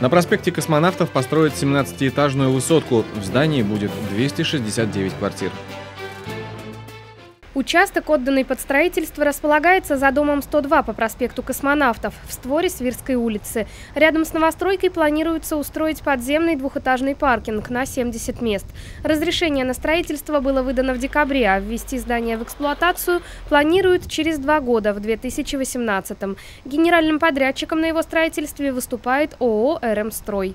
На проспекте Космонавтов построят 17-этажную высотку. В здании будет 269 квартир. Участок, отданный под строительство, располагается за домом 102 по проспекту Космонавтов в створе Свирской улицы. Рядом с новостройкой планируется устроить подземный двухэтажный паркинг на 70 мест. Разрешение на строительство было выдано в декабре, а ввести здание в эксплуатацию планируют через два года, в 2018 -м. Генеральным подрядчиком на его строительстве выступает ООО «РМ Строй».